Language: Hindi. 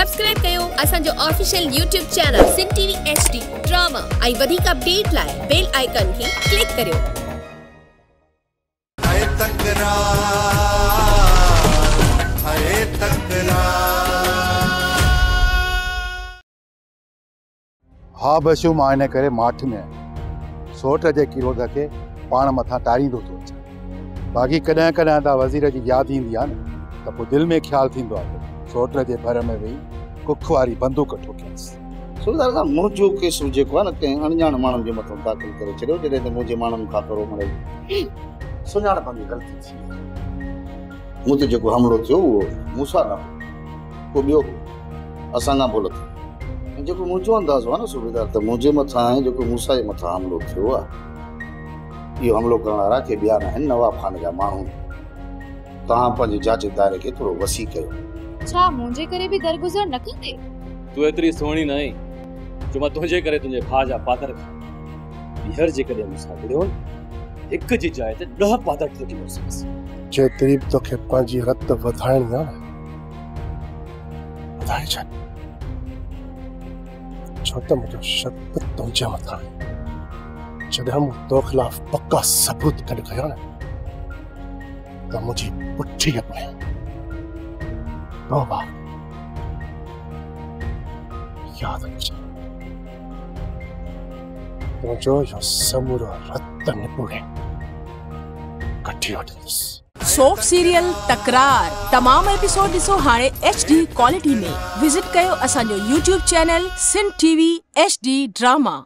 सब्सक्राइब कयो असांजो ऑफिशियल यूट्यूब चैनल सिन टीवी एच डी ड्रामा ऐं वधीक अपडेट लाइ बेल आइकन खे क्लिक करियो। है तकरार है तकरार हा बसियूं माँ हिन करे माठ में आहियाँ सोट जे किरोध खे पाण मथां टारींदो थो अचां। बाक़ी कॾहिं कॾहिं त वज़ीर जी यादि ईंदी आहे न त पोइ दिलि में ख़्यालु थींदो आहे। त वेही कुख वारी बंदूक ठोकियसि सुधार साहब मुंहिंजो केस जेको आहे न कंहिं अणॼाण माण्हुनि जे मथां दाख़िल करे छॾियो जॾहिं त मुंहिंजे माण्हुनि खां करो मिड़ई सुञाणप में ग़लती थी। मूं ते जेको हमिलो थियो उहो मूंसां न को ॿियो असां खां भुल थी जेको मुंहिंजो अंदाज़ो आहे न सूबेदार, त मुंहिंजे मथां ऐं जेको मूंसां जे मथां हमिलो थियो आहे इहो हमिलो करण वारा के ॿिया न नवाब खान जा माण्हू तव्हां पंहिंजे जाँच दायरे खे थोरो वसी कयो छा मुंहिंजे करे बि दरगुज़र न कंदे तूं एतिरी सुहिणी न आहीं जो माँ तुंहिंजे करे तुंहिंजे भाउ जा पादर ॿीहर जेकॾहिं मूंसां विढ़ियो न हिक जी जाइ ते ॾह पादर ठोकी वरिससि जेतिरी बि तोखे पंहिंजी रत वधाइणी आहे न वधाए छॾ छो त मुंहिंजो शक तुंहिंजे मथां आहे जॾहिं मूं तो ख़िलाफ़ पका सबूत गॾु कया न त मुंहिंजी पुठीअ तौबा यादि रखिजे तुंहिंजो इहो समूरो रत निपुणे कढी वठंदुसि सोप सीरियल तकरार तमाम एपिसोड ॾिसो हाणे एच डी क्वालिटी में विज़िट कयो असांजो यूट्यूब चैनल सिन टीवी एच ड्रामा